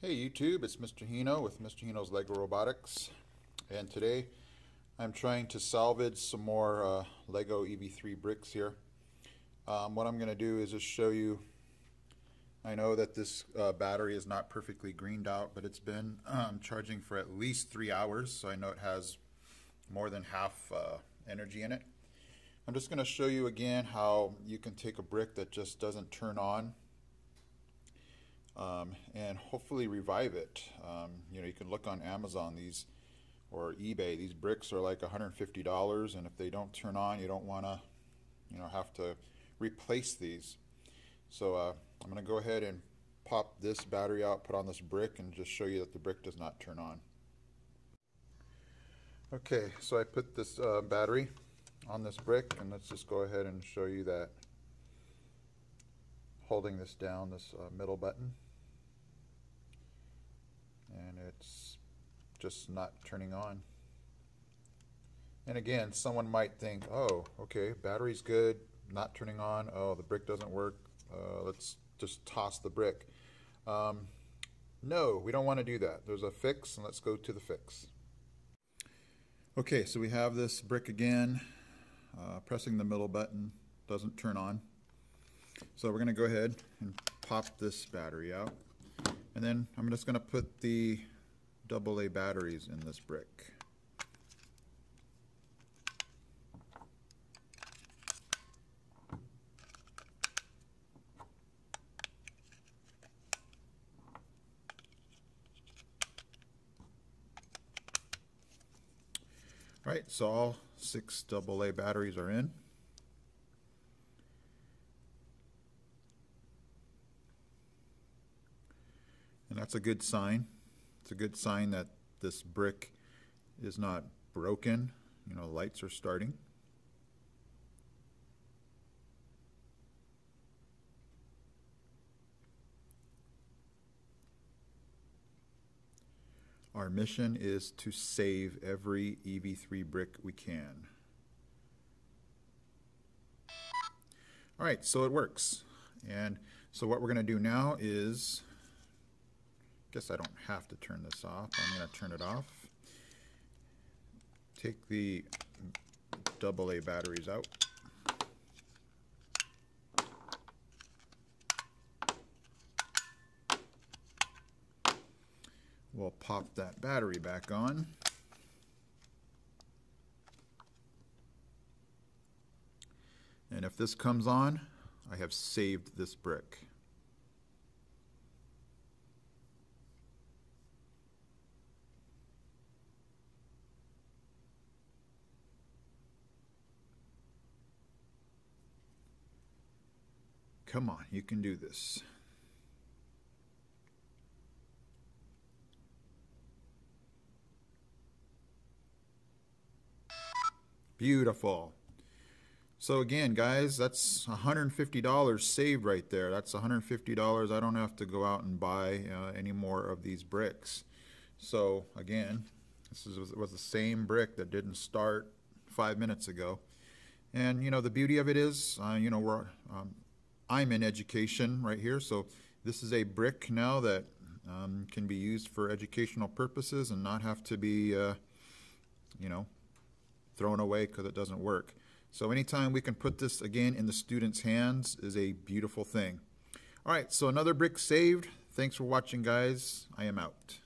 Hey YouTube, it's Mr. Hino with Mr. Hino's Lego Robotics and today I'm trying to salvage some more uh, Lego EV3 bricks here. Um, what I'm going to do is just show you, I know that this uh, battery is not perfectly greened out but it's been um, charging for at least three hours so I know it has more than half uh, energy in it. I'm just going to show you again how you can take a brick that just doesn't turn on um, and hopefully revive it. Um, you know, you can look on Amazon these or eBay. These bricks are like $150, and if they don't turn on, you don't want to, you know, have to replace these. So uh, I'm going to go ahead and pop this battery out, put on this brick, and just show you that the brick does not turn on. Okay, so I put this uh, battery on this brick, and let's just go ahead and show you that holding this down, this uh, middle button it's just not turning on. And again, someone might think, oh, okay, battery's good, not turning on, oh, the brick doesn't work, uh, let's just toss the brick. Um, no, we don't want to do that. There's a fix, and let's go to the fix. Okay, so we have this brick again. Uh, pressing the middle button doesn't turn on. So we're going to go ahead and pop this battery out. And then I'm just going to put the AA batteries in this brick. All right, so all six AA batteries are in. And that's a good sign. It's a good sign that this brick is not broken. You know, lights are starting. Our mission is to save every EV3 brick we can. All right, so it works. And so what we're going to do now is guess I don't have to turn this off. I'm going to turn it off. Take the AA batteries out. We'll pop that battery back on. And if this comes on, I have saved this brick. Come on, you can do this. Beautiful. So again, guys, that's $150 saved right there. That's $150. I don't have to go out and buy uh, any more of these bricks. So again, this is, was the same brick that didn't start five minutes ago. And you know, the beauty of it is, uh, you know, we're um, I'm in education right here, so this is a brick now that um, can be used for educational purposes and not have to be, uh, you know, thrown away because it doesn't work. So anytime we can put this again in the student's hands is a beautiful thing. All right, so another brick saved. Thanks for watching, guys. I am out.